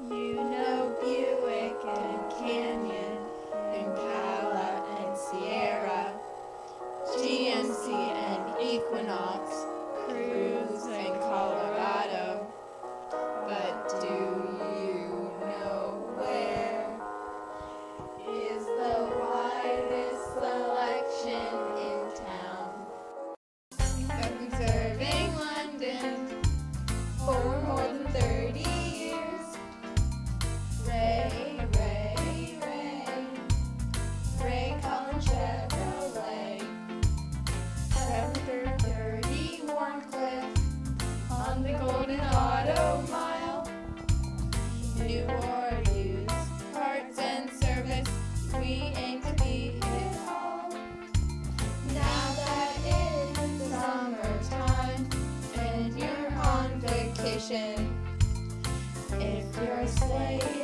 You know if you're is in